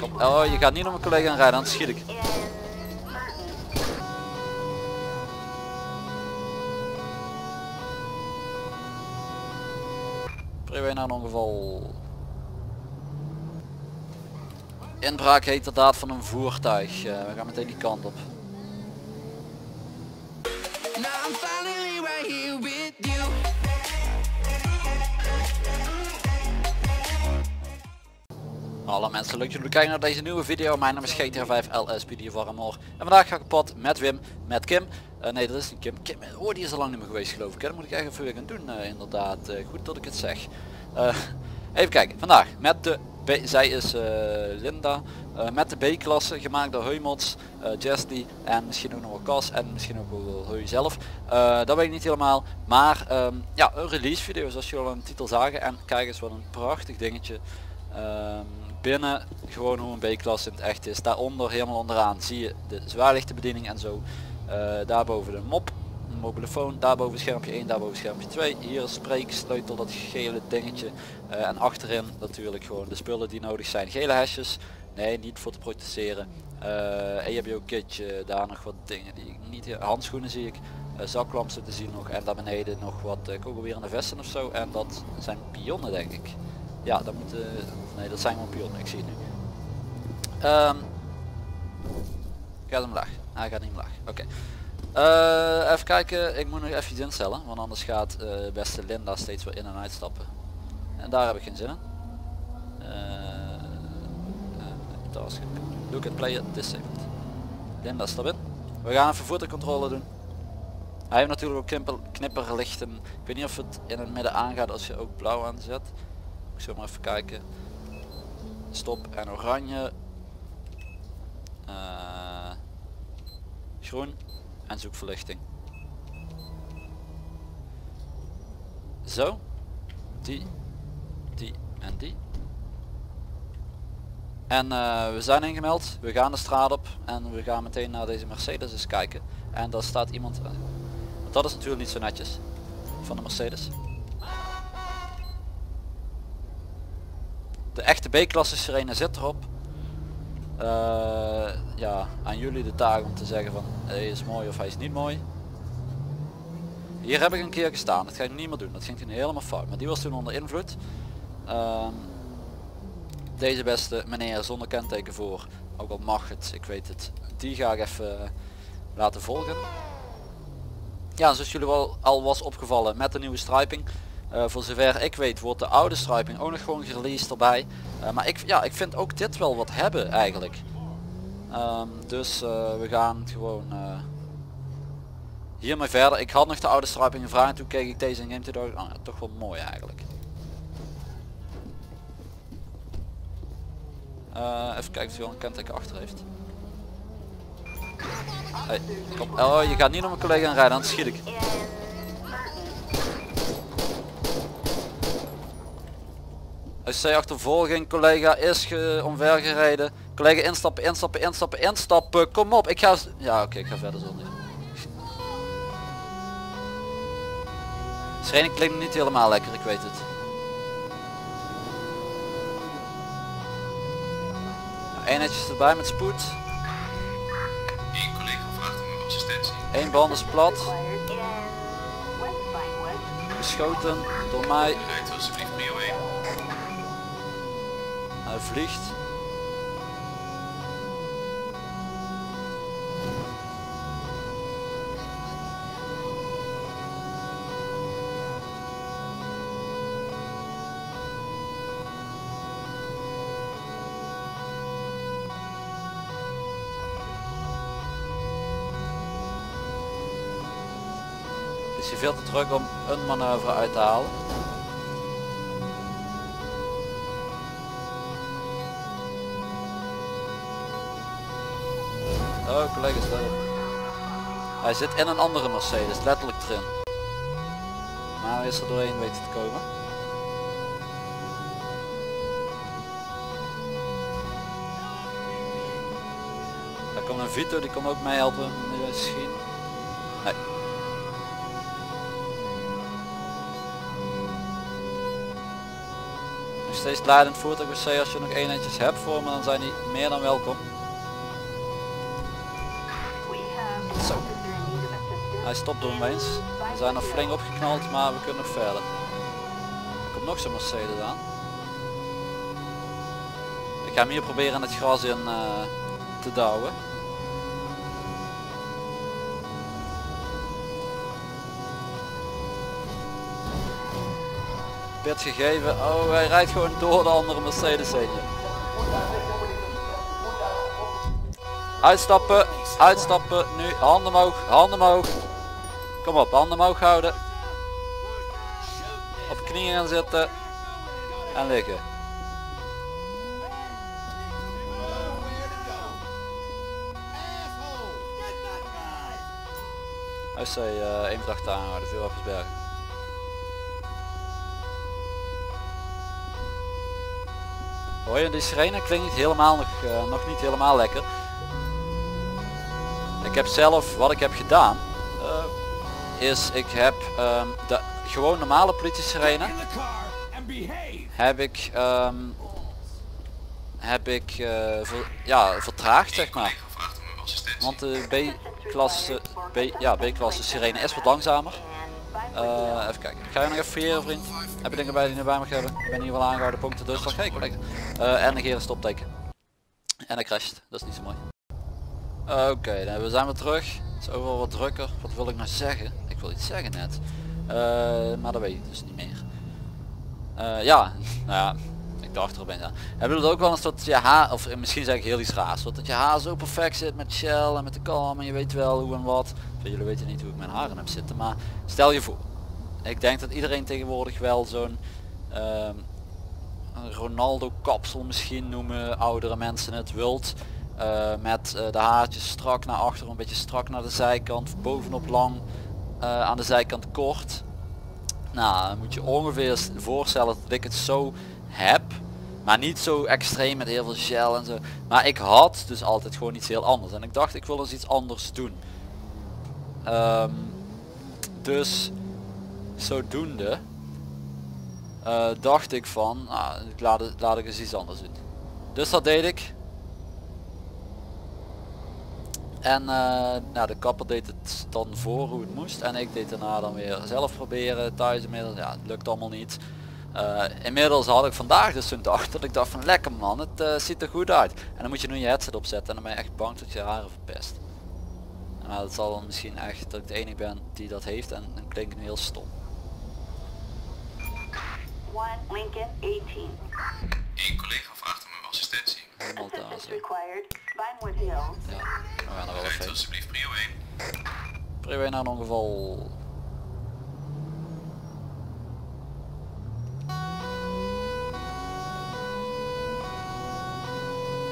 Kom. Oh, je gaat niet naar mijn collega aan rijden, anders schiet ik. Freeway naar een ongeval. Inbraak heet de daad van een voertuig. Eh, we gaan meteen die kant op. Hallo mensen, leuk dat jullie kijken naar deze nieuwe video. Mijn naam is GTA 5 LSPD voor Amor. En vandaag ga ik op pad met Wim, met Kim. Eh, nee, dat is niet Kim. Kim, oh die is al lang niet meer geweest geloof ik. Dat moet ik echt even weer gaan doen eh, inderdaad. Eh, goed dat ik het zeg. Even kijken, vandaag met de B, zij is Linda. met de B-klasse gemaakt door Heumots, uh, Jesly en misschien ook nog wel Cas en misschien ook wel Heu zelf. Dat weet ik niet helemaal. Maar ehm, ja, een release video zoals jullie al aan de titel zagen. En kijk eens wat een prachtig dingetje. Ehm, binnen gewoon hoe een B-klasse in het echt is. Daaronder, helemaal onderaan, zie je de zwaarlichte bediening en zo. Eh, daarboven de mop, een mobielefoon, daarboven schermpje 1, daarboven schermpje 2. Hier spreeksleutel, dat gele dingetje. Eh, en achterin natuurlijk gewoon de spullen die nodig zijn. Gele hesjes, nee niet voor te protesteren. Eh EHBO kitje, daar nog wat dingen die niet... Handschoenen zie ik. Uh, te zien nog en daar beneden nog wat uh, kogelwerende vesten of zo. En dat zijn pionnen denk ik. Ja, dat moet... nee, dat zijn gewoon pionnen, ik zie het nu. Gaat hem laag. Hij gaat niet omlaag. Oké. Eh, even kijken, ik moet nog even iets instellen, want anders gaat eh, beste Linda steeds weer in en uitstappen. En daar heb ik geen zin in. Task. Look at player disabled. Linda stap in. We gaan even voertuigcontrole doen. Hij heeft natuurlijk ook knipper, knipperlichten. Ik weet niet of het in het midden aangaat als je ook blauw aanzet. Ik zal maar even kijken. Stop en oranje. Eh, groen en zoekverlichting. Zo. Die, die en die. En eh, we zijn ingemeld. We gaan de straat op en we gaan meteen naar deze Mercedes eens kijken. En daar staat iemand. want dat is natuurlijk niet zo netjes van de Mercedes. De echte B-klasse sirene zit erop. Eh, ja, aan jullie de taak om te zeggen van hij is mooi of hij is niet mooi. Hier heb ik een keer gestaan, dat ga ik niet meer doen, dat ging toen helemaal fout. Maar die was toen onder invloed. Ehm, deze beste meneer zonder kenteken voor, ook al mag het, ik weet het, die ga ik even eh, laten volgen. Ja, zoals jullie wel al was opgevallen met de nieuwe striping. Eh, voor zover ik weet wordt de oude striping ook nog gewoon gereleased erbij. Eh, maar ik, ja, ik vind ook dit wel wat hebben eigenlijk. Ehm, dus eh, we gaan gewoon hiermee verder. Ik had nog de oude striping gevraagd en toen keek ik deze in Game to oh, ja, toch wel mooi eigenlijk. Even kijken of hij wel een kenteken achter heeft. Kom. Oh, je gaat niet naar mijn collega rijden, anders schiet ik. SC achtervolging, collega is ge omvergereden. Collega instappen, instappen, instappen, instappen. Kom op, ik ga... Ja, oké, ik ga verder zonder. Sirene klinkt niet helemaal lekker, ik weet het. Eén netjes erbij met spoed. Eén collega vraagt om assistentie. Eén band is plat. Geschoten door mij. Hij. Is hij veel te druk om een manoeuvre uit te halen? Oh, collega's. Hij zit in een andere Mercedes, letterlijk erin. Maar hij is er doorheen weten te komen. Daar komt een Vito, die komt ook mee helpen misschien. Nee. Nog steeds leidend voertuig. Als je nog eentjes hebt voor me, dan zijn die meer dan welkom. Hij stopt door eens. We zijn er flink opgeknald, maar we kunnen nog verder. Er komt nog zo'n Mercedes aan. Ik ga hem hier proberen het gras in eh, te douwen. Pit gegeven. Oh, hij rijdt gewoon door de andere Mercedes heen. Uitstappen, uitstappen, nu handen omhoog, handen omhoog. Kom op, handen omhoog houden. Op knieën gaan zitten. En liggen. Zei uh, één verdachte aanhouden, veel Bergen. Hoor je, die sirene klinkt helemaal nog, eh, nog niet helemaal lekker. Ik heb zelf, wat ik heb gedaan, eh, is ik heb ehm, de gewoon normale politie sirene heb ik ehm, heb ik eh, ver- ja, vertraagd zeg maar. Want de B-klasse B, ja, B-klasse sirene is wat langzamer. Eh, even kijken. Ga je nog even fouilleren vriend? Heb je dingen bij die je erbij mag hebben? Ik ben hier wel aangehouden punten dus dat kijk lekker. Eh en negeren stopteken. En hij crasht. Dat is niet zo mooi. Oké, dan we zijn weer terug. Het is overal wat drukker. Wat wil ik nou zeggen? Wil iets zeggen net. Eh, maar dat weet ik dus niet meer. Eh, ja, nou ja, ik dacht er opeens aan. Hebben het ook wel eens dat je haar, of misschien zeg ik heel iets raars, dat je haar zo perfect zit met Shell en met de kalm en je weet wel hoe en wat. Jullie weten niet hoe ik mijn haren heb zitten, maar stel je voor. Ik denk dat iedereen tegenwoordig wel zo'n ehm, Ronaldo kapsel misschien noemen oudere mensen het wilt. Eh, met de haartjes strak naar achter, een beetje strak naar de zijkant, bovenop lang, eh, aan de zijkant kort. Nou, moet je ongeveer voorstellen dat ik het zo heb. Maar niet zo extreem met heel veel gel en zo. Maar ik had dus altijd gewoon iets heel anders. En ik dacht ik wil eens iets anders doen. Ehm, dus zodoende eh, dacht ik van, nou, ik laat, laat ik eens iets anders doen. Dus dat deed ik. En eh, nou, de kapper deed het dan voor hoe het moest. En ik deed daarna dan weer zelf proberen thuis inmiddels. Ja, het lukt allemaal niet. Eh, inmiddels had ik vandaag dus zo'n dag dat ik dacht van lekker man, het eh, ziet er goed uit. En dan moet je nu je headset opzetten en dan ben je echt bang dat je haren verpest. Nou, dat zal dan misschien echt dat ik de enige ben die dat heeft en dan klinkt ik nu heel stom. One Lincoln 18. Eén collega vraagt om uw assistentie. Ja, we gaan er wel even heen. alsjeblieft prio 1. Freeway naar een ongeval.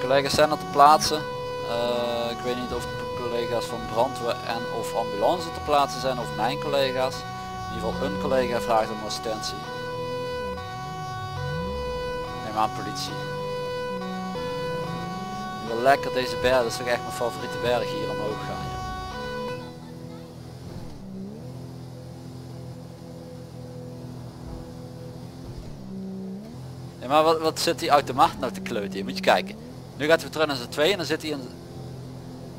Collega's zijn er te plaatsen. Eh, ik weet niet of de collega's van brandweer en of ambulance te plaatsen zijn of mijn collega's. In ieder geval een collega vraagt om assistentie. Neem aan politie. Lekker deze berg, dat is toch echt mijn favoriete berg hier omhoog gaan. Ja, maar wat, wat zit die automaat nou te kleuten? Moet je kijken. Nu gaat hij terug naar z'n twee en dan zit hij in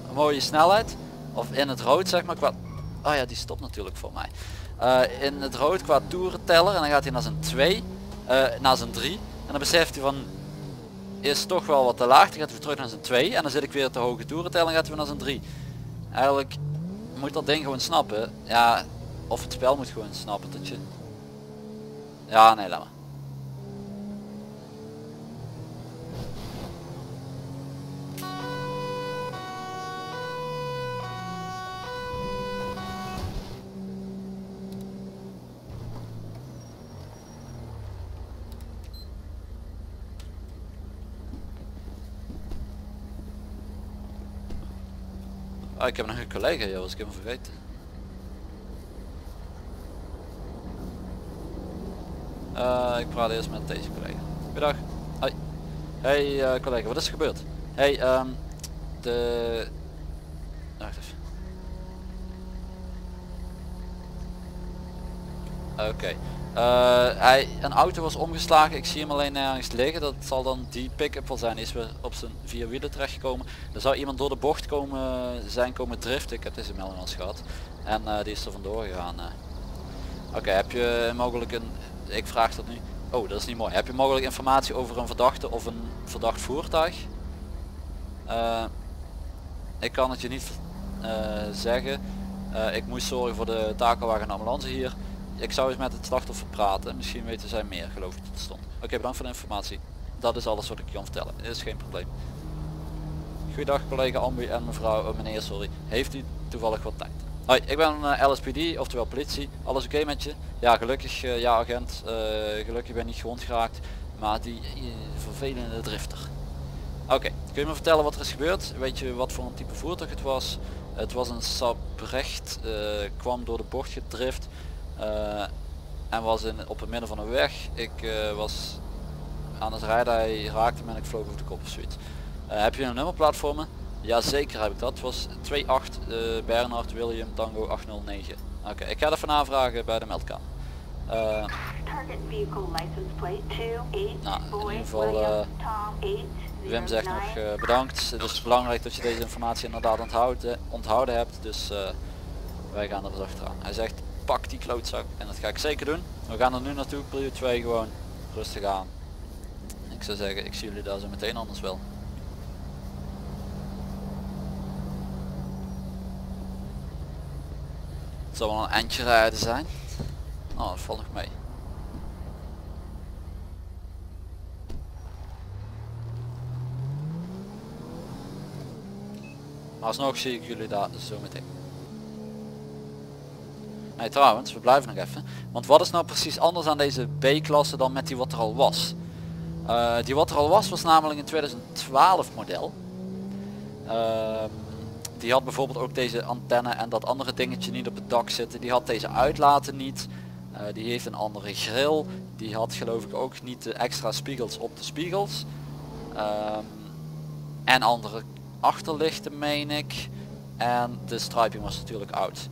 een mooie snelheid. Of in het rood zeg maar qua... Oh ja, die stopt natuurlijk voor mij. Eh, in het rood qua toerenteller en dan gaat hij naar zijn 2, naar zijn 3. En dan beseft hij van... Is toch wel wat te laag, dan gaat hij terug naar zijn 2. En dan zit ik weer te hoge toerenteller en gaat hij weer naar zijn 3. Eigenlijk moet dat ding gewoon snappen. Ja, of het spel moet gewoon snappen dat je... Ja, nee, laat maar. Ah, ik heb nog een collega, joh, was ik hem vergeten. Eh, ik praat eerst met deze collega. Goedendag. Hoi. Hey eh, collega, wat is er gebeurd? Hey, ehm de... Wacht even. Oké. Eh, hij, een auto was omgeslagen, ik zie hem alleen ergens liggen. Dat zal dan die pick-up wel zijn. Is weer op zijn vier wielen terechtgekomen. Er zou iemand door de bocht komen zijn komen driften. Ik heb deze melding al gehad. En eh, die is er vandoor gegaan. eh. Oké, heb je mogelijk een... Ik vraag dat nu. Oh, dat is niet mooi. Heb je mogelijk informatie over een verdachte of een verdacht voertuig? Ik kan het je niet zeggen. Ik moest zorgen voor de takelwagen en ambulance hier. Ik zou eens met het slachtoffer praten. Misschien weten zij meer, geloof ik dat het stond. Oké, bedankt voor de informatie. Dat is alles wat ik kan vertellen. Is geen probleem. Goeiedag collega Ambu en mevrouw, oh, meneer sorry. Heeft u toevallig wat tijd? Hoi, ik ben eh, LSPD, oftewel politie. Alles oké met je? Ja, gelukkig, eh, ja agent. Gelukkig ben ik niet gewond geraakt. Maar die vervelende drifter. Oké, kun je me vertellen wat er is gebeurd? Weet je wat voor een type voertuig het was? Het was een Sabrecht, kwam door de bocht gedrift eh, en was in, op het midden van een weg. Ik eh, was aan het rijden, hij raakte me en ik vloog over de kop of zoiets. Eh, heb je een nummerplaat voor me? Ja zeker heb ik dat. Het was 28 eh Bernard William Tango 809. Oké, ik ga even aanvragen bij de meldkamer. Target vehicle license plate 28 Nou, in ieder geval, William Tom 8 Wim zegt nog bedankt. Het is belangrijk dat je deze informatie inderdaad onthouden, onthouden hebt. Dus wij gaan er dus achteraan. Hij zegt pak die klootzak. En dat ga ik zeker doen. We gaan er nu naartoe. Prio 2 gewoon rustig aan. Ik zou zeggen ik zie jullie daar zo meteen anders wel. Het zal wel een eindje rijden zijn. Oh, dat valt nog mee. Maar alsnog zie ik jullie daar zo meteen. Nee trouwens, we blijven nog even. Want wat is nou precies anders aan deze B-klasse dan met die wat er al was? Eh, die wat er al was was namelijk een 2012 model. Ehm, die had bijvoorbeeld ook deze antenne en dat andere dingetje niet op het dak zitten. Die had deze uitlaten niet. Eh, die heeft een andere grill. Die had geloof ik ook niet de extra spiegels op de spiegels. Ehm, en andere achterlichten meen ik. En de striping was natuurlijk oud.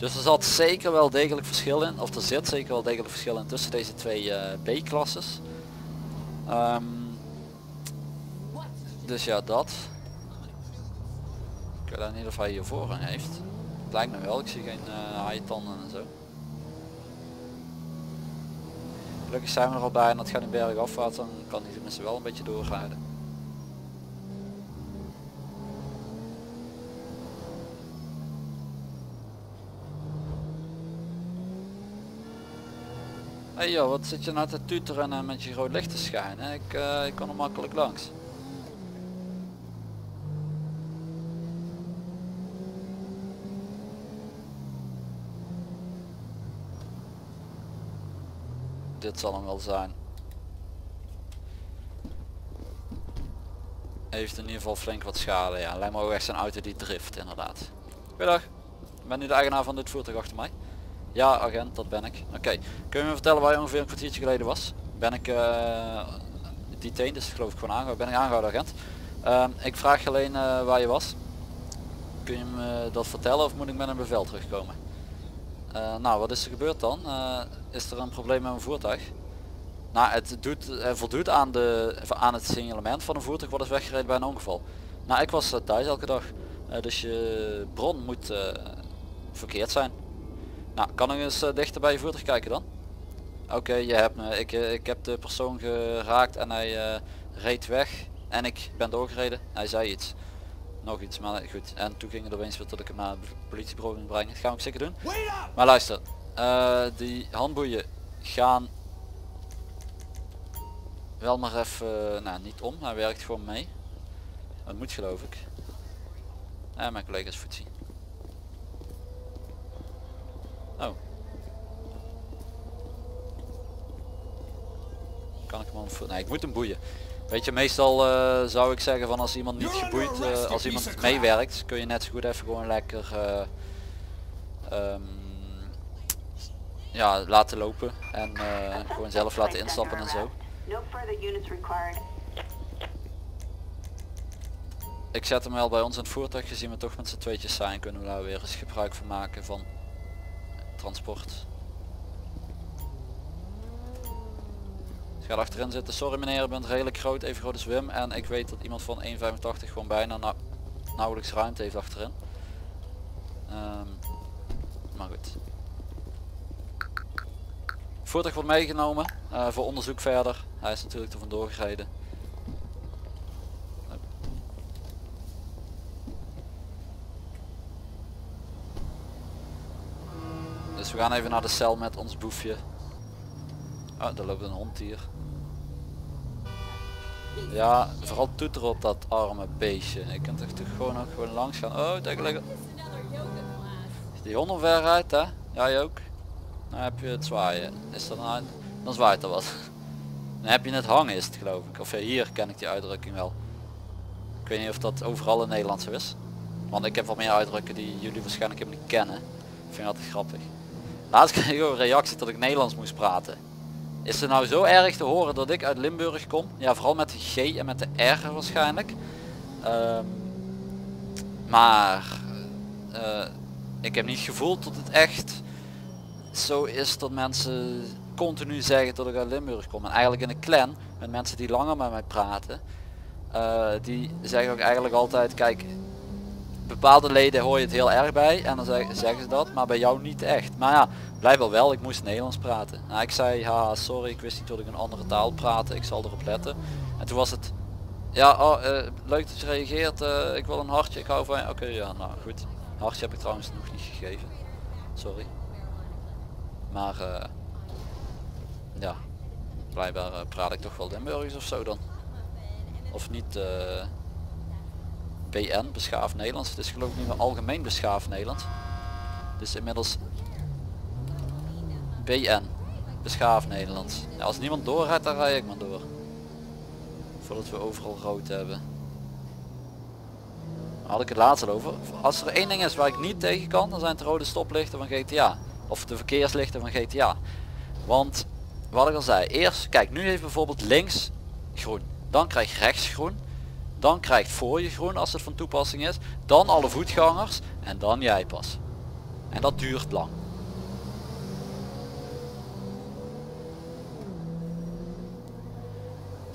Dus er zat zeker wel degelijk verschil in. Of er zit zeker wel degelijk verschil in tussen deze twee eh, B-klasses. Ehm, dus ja, dat. Ik weet niet of hij hier voorrang heeft. Het lijkt me wel, ik zie geen uh, haaitanden en zo. Gelukkig zijn we er al bij en dat gaat nu bergafwaarts, dan kan hij tenminste wel een beetje doorrijden. Hey joh, wat zit je nou te tuteren en met je rood licht te schijnen? Ik, eh, ik kan er makkelijk langs. Dit zal hem wel zijn. Heeft in ieder geval flink wat schade, ja. Lijkt me ook echt zijn auto die drift, inderdaad. Goedendag. Ben nu de eigenaar van dit voertuig achter mij. Ja, agent, dat ben ik. Oké, kun je me vertellen waar je ongeveer een kwartiertje geleden was? Ben ik uh, detained, dus geloof ik gewoon aangehouden. Ben ik aangehouden, agent? Ehm, ik vraag alleen eh, waar je was. Kun je me dat vertellen of moet ik met een bevel terugkomen? Eh, nou, wat is er gebeurd dan? Eh, is er een probleem met mijn voertuig? Nou, het doet, eh, voldoet aan, de, aan het signalement van een voertuig wat is weggereden bij een ongeval. Nou, ik was eh, thuis elke dag. Eh, dus je bron moet eh, verkeerd zijn. Nou, kan ik eens eh, dichter bij je voertuig kijken dan? Oké, je hebt me. Ik, eh, ik heb de persoon geraakt en hij eh, reed weg. En ik ben doorgereden. Hij zei iets. Nog iets, maar goed. En toen ging het opeens weer tot ik hem naar het politiebureau ging brengen. Dat gaan we ook zeker doen. Maar luister, die handboeien gaan wel maar even, nou niet om, hij werkt gewoon mee. Dat moet geloof ik. En mijn collega's voetzie. Oh. Kan ik hem aan Nee, ik moet hem boeien. Weet je, meestal eh, zou ik zeggen van als iemand niet geboeid, eh, als iemand meewerkt, kun je net zo goed even gewoon lekker eh, ehm, ja, laten lopen en eh, gewoon zelf laten instappen en zo. Ik zet hem wel bij ons in het voertuig, gezien we toch met z'n tweetjes zijn, kunnen we daar weer eens gebruik van maken van transport. Ga er achterin zitten. Sorry meneer, u bent redelijk groot, even groot als. En ik weet dat iemand van 1,85 gewoon bijna nauwelijks ruimte heeft achterin. Ehm, maar goed. Voertuig wordt meegenomen eh, voor onderzoek verder. Hij is natuurlijk er vandoor gereden. Dus we gaan even naar de cel met ons boefje. Oh, daar loopt een hond hier. Ja, vooral toeter op dat arme beestje. Ik kan toch gewoon ook gewoon langs gaan. Oh, liggen. Is die hond ver uit, hè? Jij ook? Dan heb je het zwaaien. Is dat nou? Dan zwaait er wat. Dan heb je het hangen is het geloof ik. Of ja, hier ken ik die uitdrukking wel. Ik weet niet of dat overal in Nederland zo is. Want ik heb wel meer uitdrukken die jullie waarschijnlijk helemaal niet kennen. Ik vind dat grappig. Laatst kreeg ik ook een reactie dat ik Nederlands moest praten. Is het nou zo erg te horen dat ik uit Limburg kom? Ja, vooral met de G en met de R waarschijnlijk. Ehm, maar eh, ik heb niet gevoeld dat het echt zo is dat mensen continu zeggen dat ik uit Limburg kom. En eigenlijk in een clan, met mensen die langer met mij praten, eh, die zeggen ook eigenlijk altijd, kijk, bepaalde leden hoor je het heel erg bij en dan zeggen, ze dat, maar bij jou niet echt. Maar ja, blijkbaar wel, ik moest Nederlands praten. Nou, ik zei, ha, sorry, ik wist niet dat ik een andere taal praatte, ik zal erop letten. En toen was het, ja, oh, eh, leuk dat je reageert, eh, ik wil een hartje, ik hou van je. Oké, ja, nou goed. Hartje heb ik trouwens nog niet gegeven. Sorry. Maar, eh, ja, blijkbaar praat ik toch wel Limburgs of zo dan. Of niet, BN, beschaafd Nederlands. Het is geloof ik niet algemeen beschaafd Nederlands. Is inmiddels BN, beschaafd Nederlands. Als niemand doorrijdt, dan rij ik maar door. Voordat we overal rood hebben. Daar had ik het laatst al over. Als er één ding is waar ik niet tegen kan, dan zijn het rode stoplichten van GTA. Of de verkeerslichten van GTA. Want, wat ik al zei, eerst, kijk nu even bijvoorbeeld links groen. Dan krijg je rechts groen. Dan krijgt voor je groen als het van toepassing is. Dan alle voetgangers. En dan jij pas. En dat duurt lang.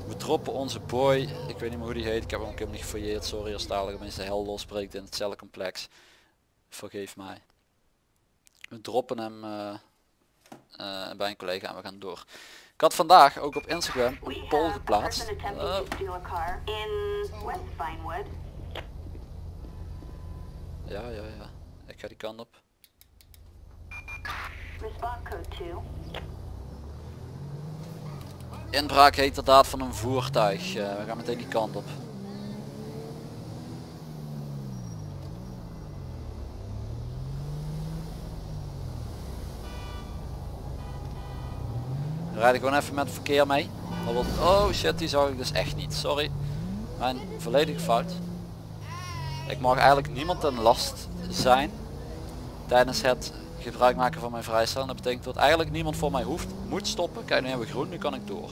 We droppen onze boy. Ik weet niet meer hoe die heet. Ik heb hem ook helemaal niet gefouilleerd. Sorry als talige mensen hel losbreekt in het cellencomplex. Vergeef mij. We droppen hem eh, eh, bij een collega en we gaan door. Ik had vandaag ook op Instagram een poll geplaatst. Vinewood. ja, ja, ja. Ik ga die kant op. Response code 2. Inbraak heet inderdaad van een voertuig. Eh, we gaan meteen die kant op. Dan rijd ik gewoon even met het verkeer mee. Bijvoorbeeld, oh shit, die zag ik dus echt niet. Sorry. Mijn volledige fout. Ik mag eigenlijk niemand ten last zijn tijdens het gebruik maken van mijn vrijstelling. Dat betekent dat eigenlijk niemand voor mij hoeft, moet stoppen. Kijk, nu hebben we groen, nu kan ik door.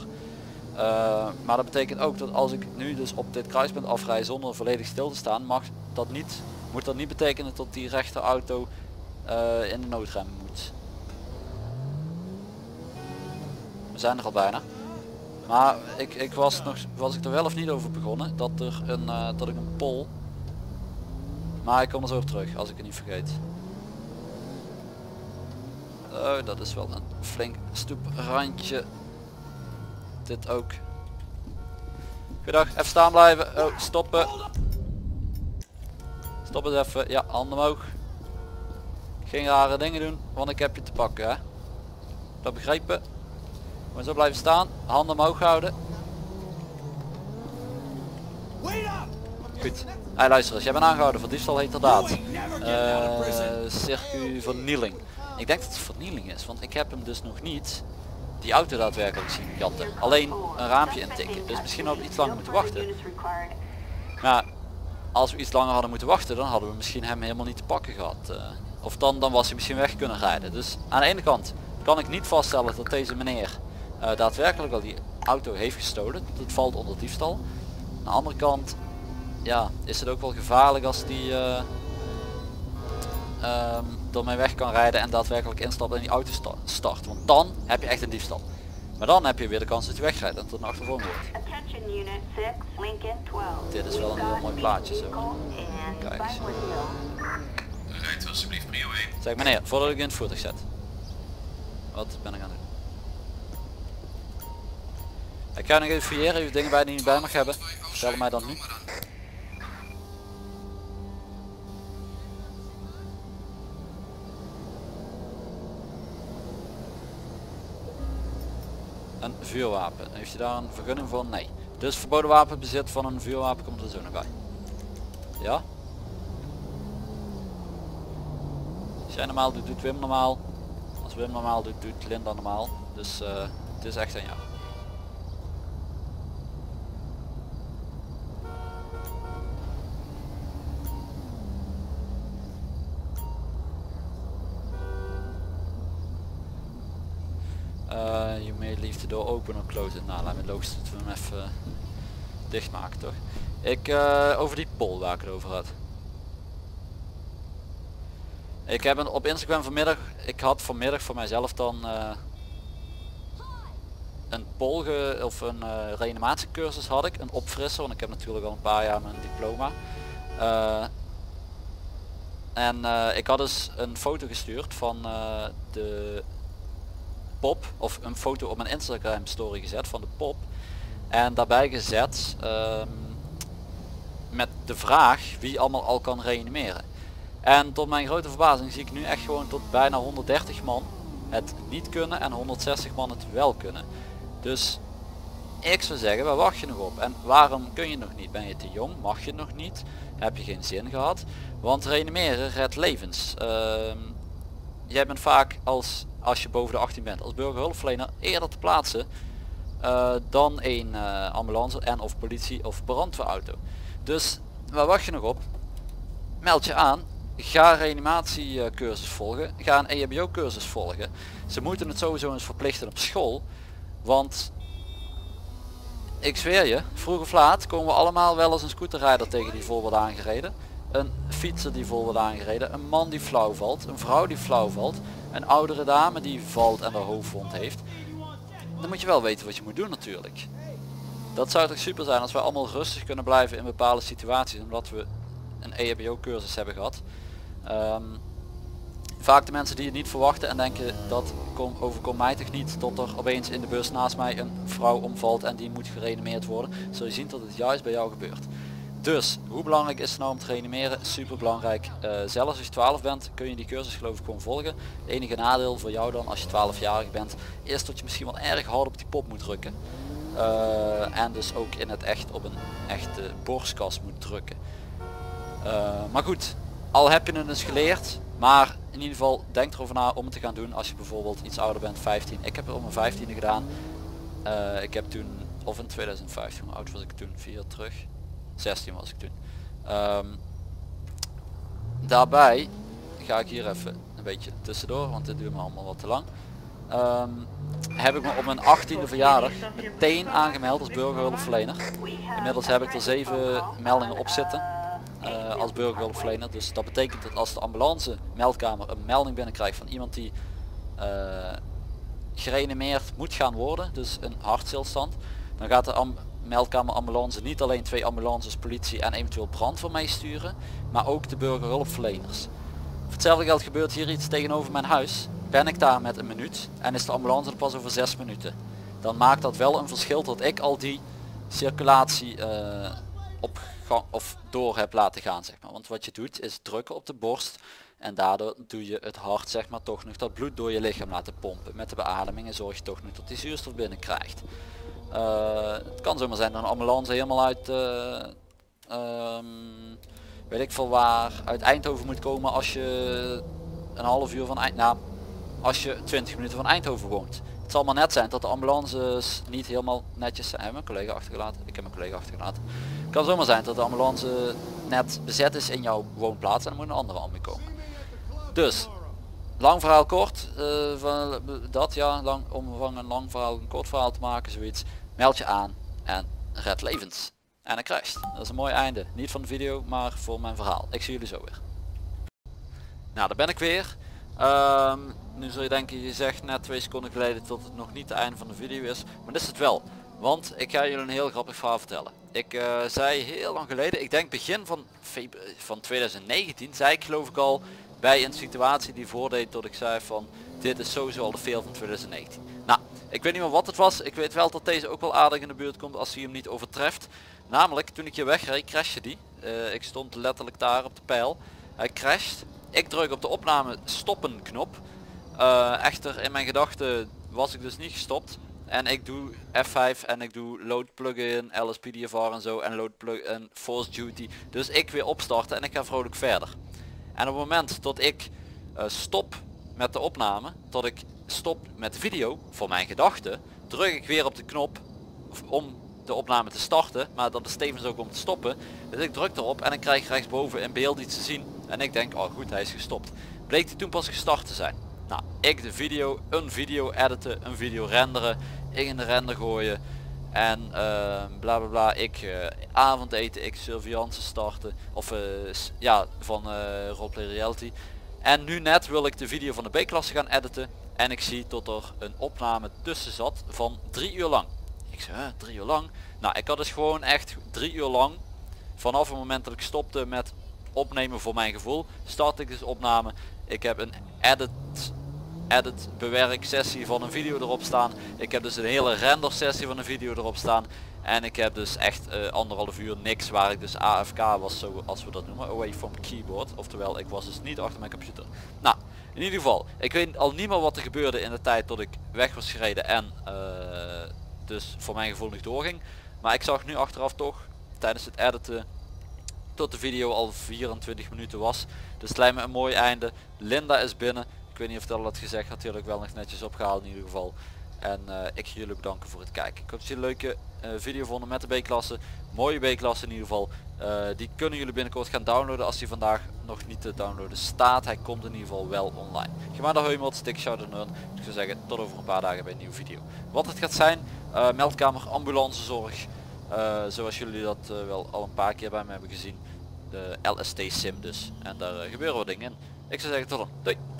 Uh, maar dat betekent ook dat als ik nu dus op dit kruispunt afrij zonder volledig stil te staan, mag dat niet, moet dat niet betekenen dat die rechterauto uh, in de noodrem moet. Zijn er al bijna. Maar ik, ik was nog was ik er wel of niet over begonnen dat er een uh, dat ik een pol. Maar ik kom er zo op terug als ik het niet vergeet. Oh, dat is wel een flink stoeprandje. Dit ook. Goedendag, even staan blijven. Oh, stoppen. Stop eens even. Ja, handen omhoog. Geen rare dingen doen, want ik heb je te pakken. Hè? Dat begrepen. Maar zo blijven staan. Handen omhoog houden. Goed. Hey, luister eens, jij bent aangehouden voor diefstal heterdaad. Uh, circuit vernieling. Ik denk dat het vernieling is, want ik heb hem dus nog niet die auto daadwerkelijk zien janten. Alleen een raampje intikken. Dus misschien we iets langer moeten wachten. Maar als we iets langer hadden moeten wachten, dan hadden we misschien hem helemaal niet te pakken gehad. Uh, of dan, dan was hij misschien weg kunnen rijden. Dus aan de ene kant kan ik niet vaststellen dat deze meneer uh, daadwerkelijk al die auto heeft gestolen. Dat valt onder diefstal. Aan de andere kant ja, is het ook wel gevaarlijk als die uh, um, door mij weg kan rijden en daadwerkelijk instapt en die auto sta start. Want dan heb je echt een diefstal. Maar dan heb je weer de kans dat je wegrijdt en tot een achtervolging wordt. Attention Unit 6, Lincoln 12. Dit is wel een heel mooi plaatje zo. Kijk eens. Rijdt alsjeblieft prio 1. Zeg meneer, voordat ik in het voertuig zet. Wat ben ik aan het doen? Ik ga nog even fouilleren, even dingen bij die je niet bij mag hebben. Vertel mij dan nu. Een vuurwapen. Heeft u daar een vergunning voor? Nee. Dus verboden wapenbezit van een vuurwapen komt er zo nog bij. Ja? Als jij normaal doet, doet Wim normaal. Als Wim normaal doet, doet Linda normaal. Dus eh, het is echt aan jou. It. Nou, laat me logisch dat we hem even dichtmaken toch. Ik, eh, over die pol waar ik het over had. Ik heb een, op Instagram vanmiddag, ik had vanmiddag voor mijzelf dan eh, een polge of een uh, reanimatiecursus had ik, een opfrisser, want ik heb natuurlijk al een paar jaar mijn diploma. En ik had dus een foto gestuurd van de pop, of een foto op mijn Instagram story gezet van de pop. En daarbij gezet ehm, met de vraag wie allemaal al kan reanimeren. En tot mijn grote verbazing zie ik nu echt gewoon tot bijna 130 man het niet kunnen en 160 man het wel kunnen. Dus ik zou zeggen, waar wacht je nog op? En waarom kun je nog niet? Ben je te jong? Mag je nog niet? Heb je geen zin gehad? Want reanimeren redt levens. Uh, jij bent vaak als, als je boven de 18 bent, als burgerhulpverlener eerder te plaatsen uh, dan een uh, ambulance en of politie of brandweerauto. Dus waar wacht je nog op? Meld je aan ga reanimatiecursus volgen, ga een EHBO cursus volgen. Ze moeten het sowieso eens verplichten op school, want ik zweer je, vroeg of laat komen we allemaal wel eens een scooterrijder tegen die wordt aangereden. Een fietser die vol wordt aangereden, een man die flauw valt, een vrouw die flauw valt, een oudere dame die valt en haar hoofdwond heeft. Dan moet je wel weten wat je moet doen natuurlijk. Dat zou toch super zijn als we allemaal rustig kunnen blijven in bepaalde situaties, omdat we een EHBO cursus hebben gehad. Um, vaak de mensen die het niet verwachten en denken dat kom, overkomt mij toch niet tot er opeens in de bus naast mij een vrouw omvalt en die moet gereanimeerd worden. Zul je zien dat het juist bij jou gebeurt. Dus hoe belangrijk is het nou om te reanimeren? Super belangrijk. Uh, zelfs als je 12 bent kun je die cursus geloof ik gewoon volgen. Het enige nadeel voor jou dan als je 12-jarig bent is dat je misschien wel erg hard op die pop moet drukken. Uh, en dus ook in het echt op een echte borstkas moet drukken. Uh, maar goed, al heb je het eens geleerd, maar in ieder geval denk erover na om het te gaan doen als je bijvoorbeeld iets ouder bent, 15. Ik heb het op mijn 15e gedaan. Ik heb toen, of in 2015, hoe oud was ik toen? Vier jaar terug. 16 was ik toen. Um, daarbij ga ik hier even een beetje tussendoor, want dit duurt me allemaal wat te lang. Um, heb ik me op mijn 18e verjaardag meteen aangemeld als burgerhulpverlener. Inmiddels heb ik er zeven meldingen op zitten uh, als burgerhulpverlener. Dus dat betekent dat als de ambulance meldkamer een melding binnenkrijgt van iemand die uh, gereanimeerd moet gaan worden, dus een hartstilstand, dan gaat de meldkamer ambulance niet alleen twee ambulances, politie en eventueel brandweer meesturen, maar ook de burgerhulpverleners. Voor hetzelfde geld gebeurt hier iets tegenover mijn huis, ben ik daar met een minuut en is de ambulance er pas over zes minuten. Dan maakt dat wel een verschil dat ik al die circulatie uh, op of door heb laten gaan zeg maar. Want wat je doet is drukken op de borst en daardoor doe je het hart zeg maar toch nog dat bloed door je lichaam laten pompen. Met de beademing en zorg je toch nog dat die zuurstof binnen krijgt. Uh, het kan zomaar zijn dat een ambulance helemaal uit uh, um, weet ik veel waar uit Eindhoven moet komen als je een half uur van Eind nou, als je 20 minuten van Eindhoven woont. Het zal maar net zijn dat de ambulances niet helemaal netjes zijn. Heb mijn collega achtergelaten? Ik heb mijn collega achtergelaten kan zomaar zijn dat de ambulance net bezet is in jouw woonplaats en dan moet een andere ambu komen. Dus, lang verhaal kort, uh, van dat ja, lang, om van een lang verhaal een kort verhaal te maken, zoiets. Meld je aan en red levens. En dan crasht. Dat is een mooi einde. Niet van de video, maar voor mijn verhaal. Ik zie jullie zo weer. Nou, daar ben ik weer. Um, nu zul je denken, je zegt net twee seconden geleden dat het nog niet het einde van de video is. Maar dat is het wel. Want ik ga jullie een heel grappig verhaal vertellen. Ik eh, zei heel lang geleden, ik denk begin van, van 2019, zei ik geloof ik al bij een situatie die voordeed dat ik zei van dit is sowieso al de fail van 2019. Ik weet niet meer wat het was. Ik weet wel dat deze ook wel aardig in de buurt komt als hij hem niet overtreft. Namelijk, toen ik hier wegreed, crashte die. Eh, ik stond letterlijk daar op de pijl. Hij crasht. Ik druk op de opname stoppen knop. Eh, echter, in mijn gedachten was ik dus niet gestopt. En ik doe F5 en ik doe load plugin, LSPDFR en zo en load plug en force duty. Dus ik weer opstarten en ik ga vrolijk verder. En op het moment dat ik eh, stop met de opname, dat ik stop met de video, voor mijn gedachten, druk ik weer op de knop om de opname te starten, maar dat is tevens ook om te stoppen. Dus ik druk erop en ik krijg rechtsboven in beeld iets te zien. En ik denk, oh goed, hij is gestopt. Bleek hij toen pas gestart te zijn. Nou, ik de video, een video editen, een video renderen, in de render gooien. En uh, bla bla bla, ik eh, avondeten, ik surveillance starten. Of s- ja, van eh Roleplay Reality. En nu net wil ik de video van de B-klasse gaan editen. En ik zie dat er een opname tussen zat van drie uur lang. Ik zei, drie uur lang? Nou, ik had dus gewoon echt drie uur lang. Vanaf het moment dat ik stopte met opnemen voor mijn gevoel, start ik dus opname. Ik heb een edit, edit bewerk sessie van een video erop staan. Ik heb dus een hele render sessie van een video erop staan. En ik heb dus echt eh, anderhalf uur niks waar ik dus AFK was, zoals we dat noemen, away from keyboard. Oftewel, ik was dus niet achter mijn computer. Nou, in ieder geval, ik weet al niet meer wat er gebeurde in de tijd dat ik weg was gereden en eh, dus voor mijn gevoel nog doorging. Maar ik zag nu achteraf toch, tijdens het editen, tot de video al 24 minuten was. Dus het me een mooi einde. Linda is binnen. Ik weet niet of dat al had gezegd, ook wel nog netjes opgehaald in ieder geval. En eh, ik ga jullie bedanken voor het kijken. Ik hoop dat jullie een leuke eh, video vonden met de B-klasse. Mooie B-klasse in ieder geval. Eh, die kunnen jullie binnenkort gaan downloaden als die vandaag nog niet te downloaden staat. Hij komt in ieder geval wel online. Naar Heumot, shout out nerd. Ik zou zeggen tot over een paar dagen bij een nieuwe video. Wat het gaat zijn, meldkamer, ambulancezorg. Zoals jullie dat wel al een paar keer bij me hebben gezien. De LST sim dus. En daar gebeuren wat dingen in. Ik zou zeggen tot dan. Doei.